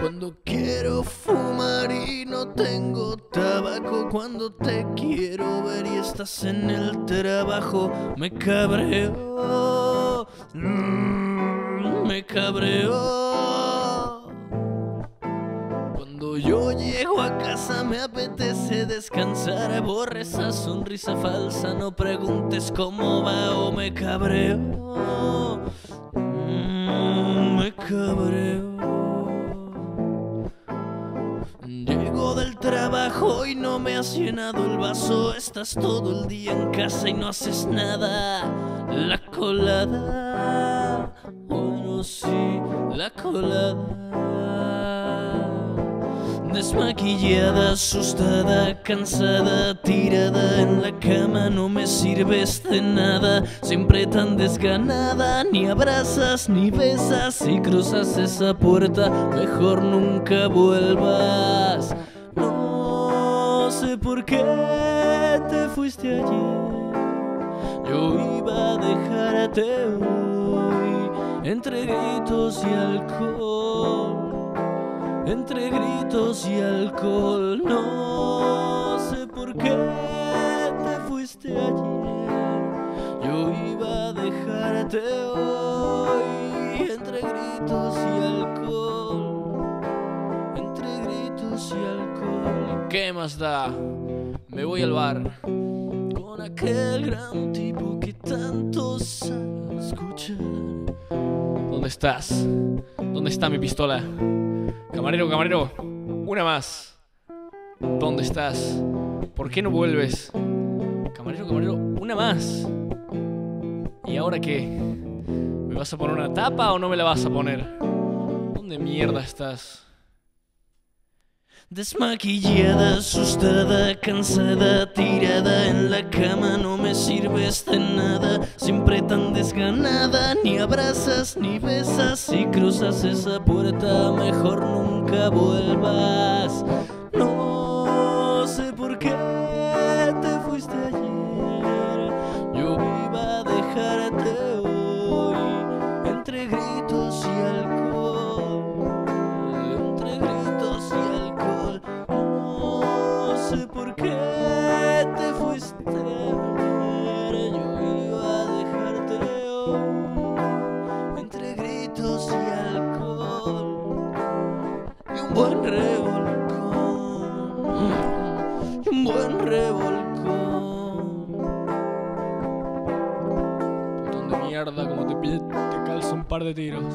Cuando quiero fumar y no tengo tabaco, cuando te quiero ver y estás en el trabajo, me cabreo, mm, me cabreo. Cuando yo llego a casa me apetece descansar, borra esa sonrisa falsa, no preguntes cómo va o me cabreo, mm, me cabreo. Y no me has llenado el vaso. Estás todo el día en casa y no haces nada. La colada. Bueno, sí, la colada. Desmaquillada, asustada, cansada, tirada en la cama, no me sirves de nada. Siempre tan desganada, ni abrazas ni besas. Si cruzas esa puerta, mejor nunca vuelvas. Sé por qué te fuiste ayer. Yo iba a dejarte hoy entre gritos y alcohol entre gritos y alcohol. No sé por qué te fuiste ayer. Yo iba a dejarte hoy entre gritos y alcohol. ¿Qué más da? Me voy al bar con aquel gran tipo que tanto sabe. ¿Dónde estás? ¿Dónde está mi pistola? Camarero, camarero, una más. ¿Dónde estás? ¿Por qué no vuelves? Camarero, camarero, una más. ¿Y ahora qué? ¿Me vas a poner una tapa o no me la vas a poner? ¿Dónde mierda estás? Desmaquillada, asustada, cansada, tirada en la cama, no me sirves de nada, siempre tan desganada, ni abrazas ni besas, si cruzas esa puerta, mejor nunca vuelvas. Sé por qué te fuiste. Yo iba a dejarte hoy entre gritos y alcohol y un buen revolcón. Y un buen revolcón. Botón de mierda, como te pide, te calza un par de tiros.